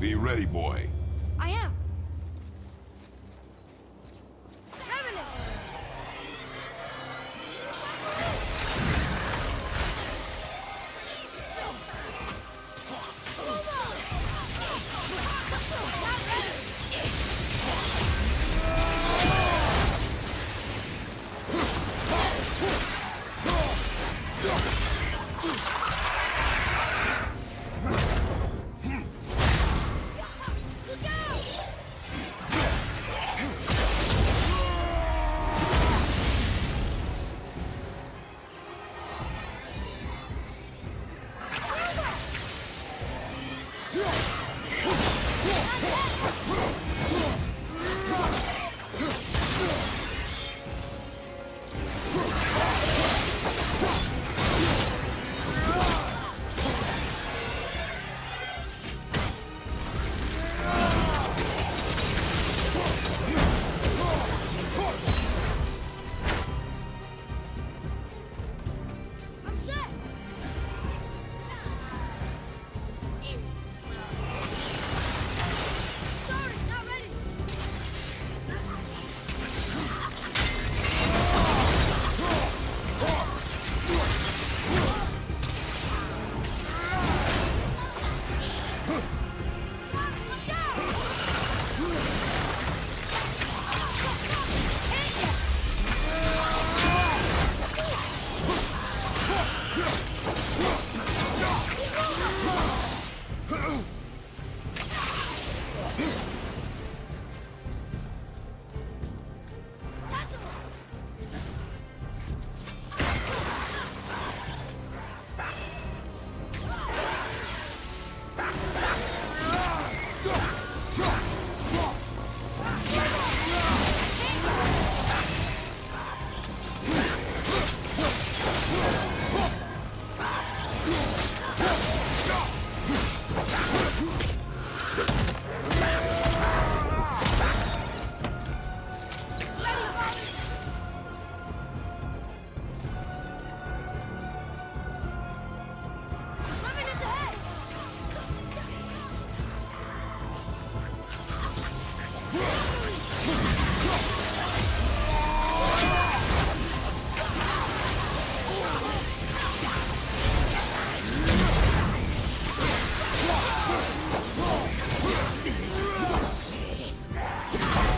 Be ready, boy. Sorry,